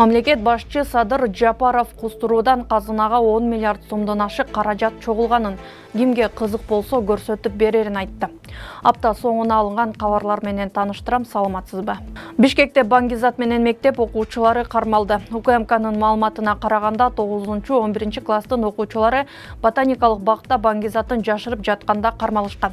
мамлекет башчы садыр жапаров кустуруудан казынага он миллиард сомдон ашык каражат чогулганын кимге кызык болсо көрсөтүп берерин айтты. Апта соңуна алынган кабарлар менен тааныштырам саламатсызбы? Бишкекте баңгизат менен мектеп окуучулары кармалды. Укмкнын маалыматына караганда тогузунчу он биринчи класстын окуучулары ботаникалык бакта баңгизатын жашырып жатканда кармалышкан.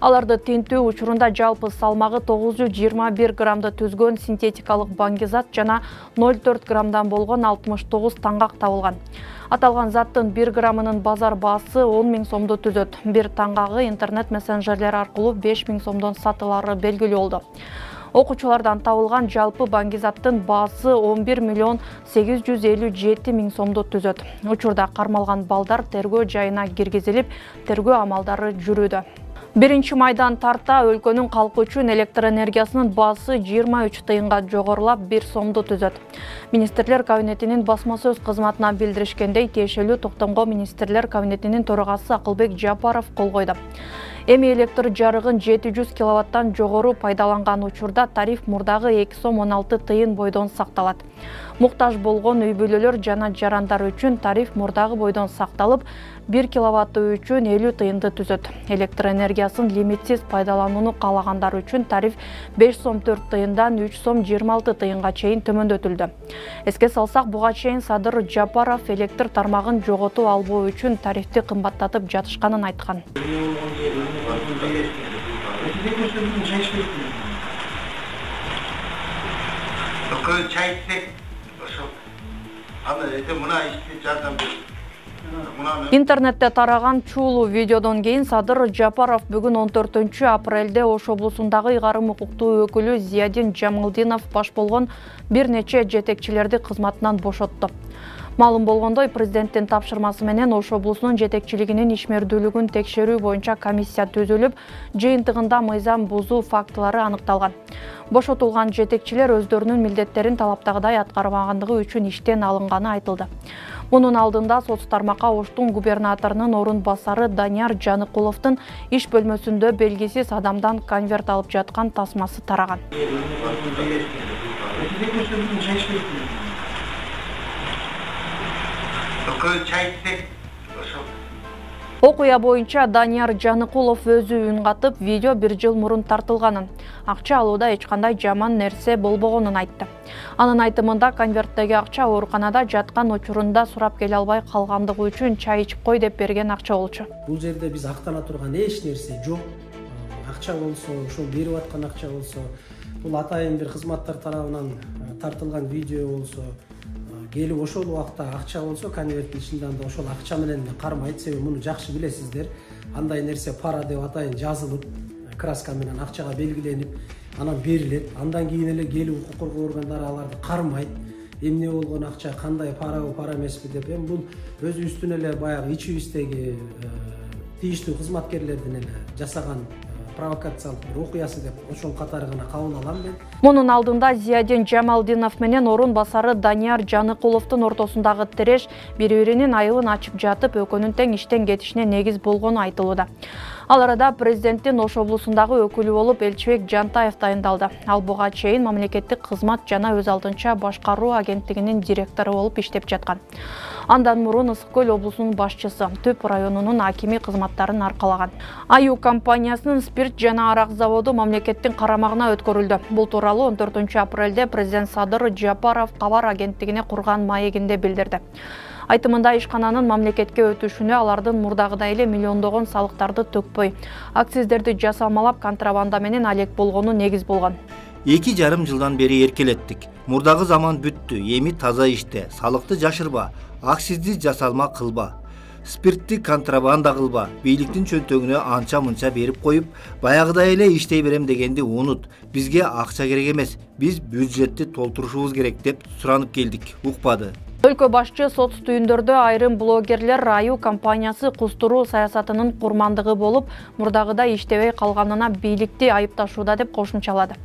Аларды тинтүү учурунда жалпы салмагы тогуз жүз жыйырма бир граммды түзгөн синтетикалык баңгизат жана ноль төрт граммдан болгон алтымыш тогуз таңгак табылган. Аталган заттын бир граммынын базар баасы он миң сомду түзөт. Бир таңгагы интернет мессенджерлер аркылуу беш миң сомдон сатылары белгилүү болду. Окуучулардан табылган жалпы баңгизаттын баасы он бир миллион сегиз жүз элүү жети миң сомду түзөт. Учурда кармалган балдар тергөө жайына киргизилип тергөө амалдары жүрүүдө биринчи майдан тарта өлкөнүн калкы үчүн электр энергиясынын баасы жыйырма үч тыйынга жогорулап бир сомду түзөт. Министрлер кабинетинин басма сөз кызматына билдиришкендей тиешелүү токтомго министрлер кабинетинин төрагасы акылбек жапаров кол койду эми электр жарыгын жети жүз киловаттан жогору пайдаланган учурда тариф мурдагы эки сом он алты тыйын бойдон сакталат. Муктаж болгон үй бүлөлөр жана жарандар үчүн тариф мурдагы бойдон сакталып бир киловатты үчүн элүү тыйынды түзөт. Электр энергиясын лимитсиз пайдаланууну каалагандар үчүн тариф беш сом төрт тыйындан үч сом жыйырма алты тыйынга чейин төмөндөтүлдү. Эске салсак буга чейин садыр жапаров электр тармагын жоготуп албоо үчүн тарифти кымбаттатып жатышканын айткан чай ошол аны эртең мына ишке жардам берип интернетте тараган чуулуу видеодон кийин садыр жапаров бүгүн он төртүнчү апрелде ош облусундагы ыйгарым укуктуу өкүлү зиядин жамалдинов баш болгон бир нече жетекчилерди кызматынан бошотту маалым болгондой президенттин тапшырмасы менен ош облусунун жетекчилигинин ишмердүүлүгүн текшерүү боюнча комиссия түзүлүп жыйынтыгында мыйзам бузуу фактылары аныкталган. Бошотулган жетекчилер өздөрүнүн милдеттерин талаптагыдай аткарбагандыгы үчүн иштен алынганы айтылды. Мунун алдында соц тармакка оштун губернаторунун орун басары данияр жаныкуловдун иш бөлмөсүндө белгисиз адамдан конверт алып жаткан тасмасы тараган чай ичсек ошол. Окуя боюнча данияр жаныкулов өзү үн катып видео бир жыл мурун тартылганын акча алууда эч кандай жаман нерсе болбогонун айтты. Анын айтымында конверттеги акча ооруканада жаткан учурунда сурап келе албай калгандыгы үчүн чай ичип кой деп берген акча болчу. Бул жерде биз актана турган эч нерсе жок. Акча болсо ушул берип аткан акча болсо бул атайын бир кызматтар тарабынан тартылган видео болсо келип ошол убакта акча болсо конверттин ичинде анда ошол акча менен кармайт себеби муну жакшы билесиздер. Андай нерсе пара деп атайын жазылып краска менен акчага белгиленип анан берилет. Андан кийин эле келип укук коргоо органдары аларды кармайт. Эмне болгон акча кандай парабы пара эмеспи деп. Эми бул өзүбүздүн эле баягы ичибиздеги э, тийиштүү кызматкерлердин эле жасаган провокациялык бир окуясы деп ошол катары гана алам мен. Мунун алдында зиядин жамалдинов менен орун басары данияр жаныкуловдун ортосундагы тиреш бири биринин айыбын ачып жатып экөөнүн тең иштен кетишине негиз болгону айтылууда. Ал арада президенттин ош облусундагы өкүлү болуп элчибек жантаев дайындалды. Ал буга чейин мамлекеттик кызмат жана өз алдынча башкаруу агенттигинин директору болуп иштеп жаткан. Андан мурун ысык көл облусунун башчысы түп районунун акими кызматтарын аркалаган. Аю компаниясынын спирт жана арак заводу мамлекеттин карамагына өткөрүлдү. Бул тууралуу он төртүнчү апрелде президент садыр жапаров кабар агенттигине курган маегинде билдирди. Айтымында ишкананын мамлекетке өтүшүнө алардын мурдагыдай эле миллиондогон салыктарды төкпөй. Акциздерди жасалмалап контрабанда менен алек болгону негиз болгон эки жарым жылдан бери эркелеттик мурдагы заман бүттү эми таза иште салыкты жашырба акцизди жасалма кылба спиртти контрабанда кылба бийликтин чөнтөгүнө анча мынча берип коюп баягыдай эле иштей берем дегенди унут бизге акча керек эмес биз бюджетти толтурушубуз керек деп суранып келдик укпады өлкө башчы соц түйүндөрдө айрым блогерлер аю компаниясы кустуруу саясатынын курмандыгы болуп мурдагыдай иштебей калганына бийликти айыпташууда деп кошумчалады.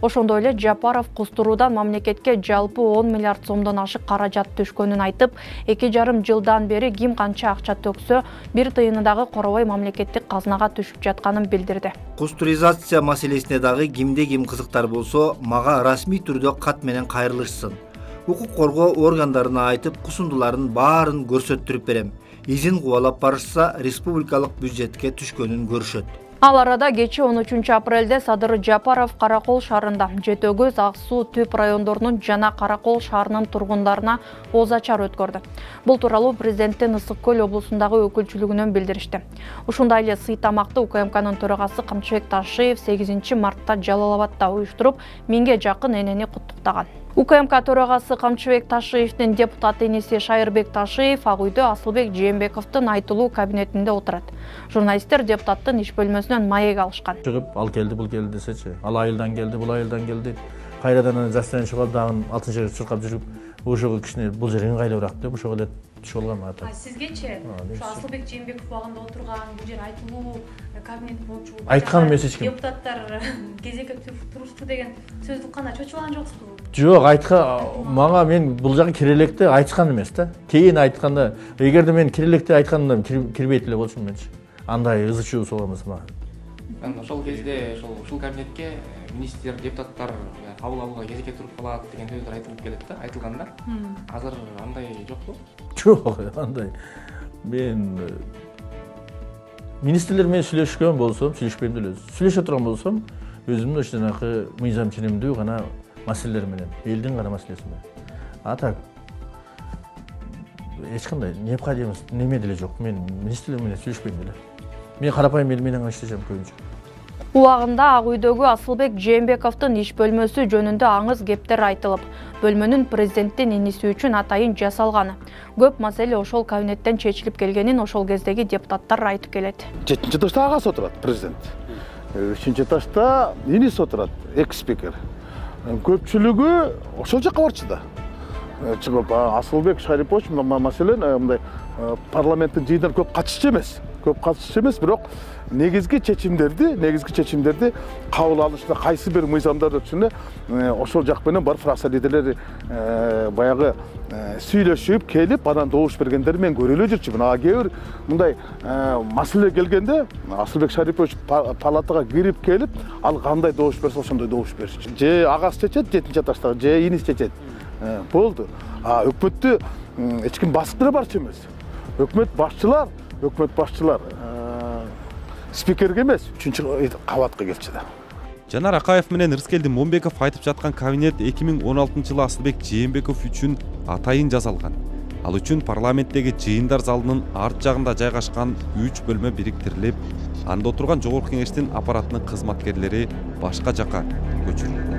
Ошондой эле жапаров кустуруудан мамлекетке жалпы он миллиард сомдон ашык каражат түшкөнүн айтып эки жарым жылдан бери ким канча акча төксө бир тыйыны дагы коробой мамлекеттик казынага түшүп жатканын билдирди. Кустуризация маселесине дагы кимде ким кызыктар болсо мага расмий түрдө кат менен кайрылышсын укук коргоо органдарына айтып кусундуларын баарын көрсөттүрүп берем. Изин кубалап барышса республикалык бюджетке түшкөнүн көрүшөт. Ал арада кечээ он үчүнчү апрелде садыр жапаров кара кол шаарында жети өгөз ак суу түп райондорунун жана кара кол шаарынын тургундарына ооз ачар өткөрдү. Бул тууралуу президенттин ысык көл облусундагы өкүлчүлүгүнөн билдиришти. Ушундай эле сый тамакты укмкнын төрагасы камчыбек ташиев сегизинчи мартта жалал абадда уюштуруп миңге жакын энени куттуктаган укмк төрагасы камчыбек ташиевдин депутат иниси шайырбек ташиев ак асылбек жээнбековдун айтылуу кабинетинде отурат журналисттер депутаттын иш бөлмөсүнөн маек алышкан чыгып ал келди бул келди десечи ал айылдан келди бул айылдан келди кайрадан анан заседание чыгып дагы чуркап жүрүп ушул кишини бул жер ыңгайлуу деп ошого эле түшүп алган ата сизгечи ушу асылбек жээнбеков убагында отурган бул жер айтылуу кабинет болчу айткан эмес эч ким депутаттар кезекке турушту деген сөздү укканда чочуп алган жоксузбу жок айткан мага мен бул жака кире электе айткан эмес да кийин айтканда эгерде мен кире электе айтканда кирбейт эле болчумун менчи андай ызы чуу салган эмес мага анан ошол кезде ошол ушул кабинетке министр депутаттар иә, қабыл алуға кезекке тұрып қалады деген сөздер айтылып келеді да айтылғанда. Қазір андай жоқ қой. Жоқ андай. Мен э, министрлермен сүйлешкен болсам сүйлешпеймін деле сүйлеше тұрған болсам өзімнің осы жаңағы гана маселелер менен элдин гана маселеси менен а так эч необходимость неме деле жоқ. Мен министрлермен менен сүйлөшпөйм деле мен қарапайым эл менен гана иштешем убагында ак үйдөгү асылбек жээнбековдун иш бөлмөсү жөнүндө аңыз кептер айтылып бөлмөнүн президенттин иниси үчүн атайын жасалганы көп маселе ошол кабинеттен чечилип келгенин ошол кездеги депутаттар айтып келет. Жетинчи этажда агасы отурат президент. Үчүнчү этажда иниси отурат экс спикер көпчүлүгү ошол жака барчу да. Чыгып асылбек шарипович маселен мындай парламенттин жыйындарына көп катышчу эмес көп катышчу эмес бирок негизги чечимдерди негизги чечимдерди кабыл алышта кайсы бир мыйзамдар э, ошол жак менен бар фракция лидерлери баягы сүйлөшүп келип анан добуш бергендери мен көрүп эле жүрчүмүн а кээ бир мындай маселе келгенде асылбек шарипович палатага кирип келип ал кандай добуш берсе ошондой добуш беришчү же агасы чечет жетинчи этаждагы же иниси чечет болду а өкмөттү эч ким басып деле барчу эмес өкмөт башчылар өкмөт башчылар спикерге эмес үчүнчү кабатка келчү да жанар акаев менен рыскелди момбеков айтып жаткан кабинет эки миң он алтынчы жылы асылбек жээнбеков үчүн атайын жасалган ал үчүн парламенттеги жыйындар залынын арт жагында жайгашкан үч бөлмө бириктирилип анда отурган жогорку кеңештин аппаратынын кызматкерлери башка жака көчүрүлдү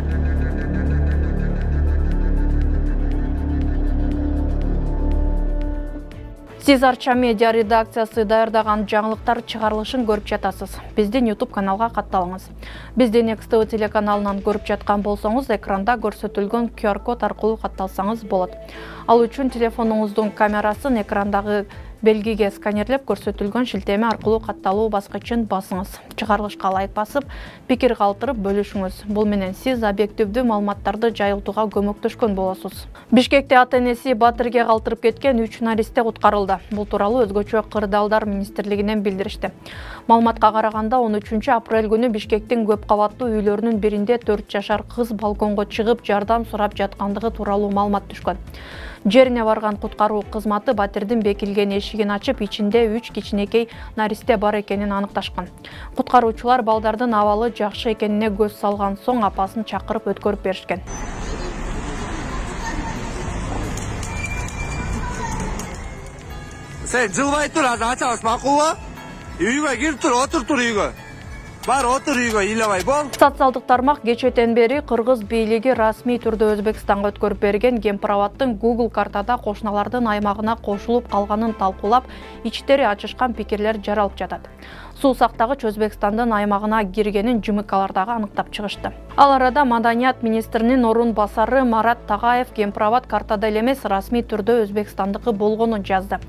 сиз арча медиа редакциясы даярдаган жаңылыктар чыгарылышын көрүп жатасыз. Биздин youtube каналга катталыңыз. Бизди next tv телеканалынан көрүп жаткан болсоңуз экранда көрсөтүлгөн qr код аркылуу катталсаңыз болот. Ал үчүн телефонуңуздун камерасын экрандагы белгиге сканерлеп көрсөтүлгөн шилтеме аркылуу катталуу баскычын басыңыз. Чыгарылышка лайк басып пикир калтырып бөлүшүңүз. Бул менен сиз объективдүү маалыматтарды жайылтууга көмөктөшкөн болосуз. Бишкекте ата энеси батирге калтырып кеткен үч наристе куткарылды. Бул тууралуу өзгөчө кырдаалдар министрлигинен билдиришти. Маалыматка караганда он үчүнчү апрель күнү бишкектин көп кабаттуу үйлөрүнүн биринде төрт жашар кыз балконго чыгып жардам сурап жаткандыгы тууралуу маалымат түшкөн жерине барган куткаруу кызматы батирдин бекилген эшигин ачып ичинде үч кичинекей наристе бар экенин аныкташкан. Куткаруучулар балдардын абалы жакшы экенине көз салган соң апасын чакырып өткөрүп беришкен. Сен жылбай тур азыр ачабыз макулбу үйгө кирип тур отуруп тур үйгө бар отур үйгө ыйлабай бол. Социалдык тармак кечээден бери кыргыз бийлиги расмий түрдө өзбекстанга өткөрүп берген кемпир абадтын google картада кошуналардын аймагына кошулуп калганын талкуулап ичтери ачышкан пикирлер жаралып жатат суу сактагыч өзбекстандын аймагына киргенин жмклар дагы аныктап чыгышты. Ал арада маданият министринин орун басары марат тагаев кемпир абад картада эле эмес расмий түрдө өзбекстандыкы болгонун жазды.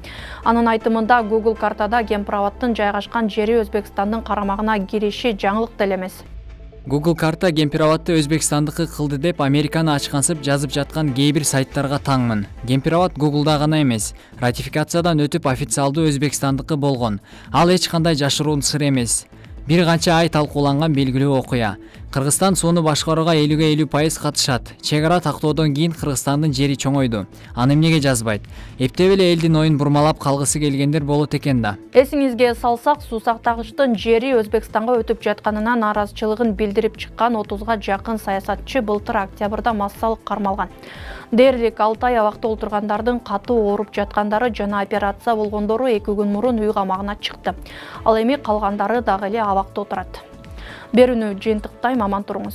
Анын айтымында google картада абадтын жайгашкан жери өзбекстандын карамагына кириши жаңылык деле эмес google карта кемпир өзбекстандыкы кылды деп американы ачкансып жазып жаткан кээ бир сайттарга таңмын. Кемпир гуглда гана эмес ратификациядан өтүп официалдуу өзбекстандыкы болгон. Ал эч кандай жашыруун сыр эмес. Бир канча ай талкууланган белгилүү окуя кыргызстан сууну башкарууга элүүгө элүү пайыз катышат. Чек ара тактоодон кийин кыргызстандын жери чоңойду. Аны эмнеге жазбайт? Эптеп эле элдин оюн бурмалап калгысы келгендер болот экен да. Эсиңизге салсак суусак тагыштын жери өзбекстанга өтүп жатканына нааразычылыгын билдирип чыккан отузга жакын саясатчы былтыр октябрда массалык кармалган. Дээрлик алты ай абакта отургандардын катуу ооруп жаткандары жана операция болгондору эки күн мурун үй камагына чыкты. Ал эми калгандары дагы эле абакта отурат берүүнү жыйынтыктайм аман туруңуз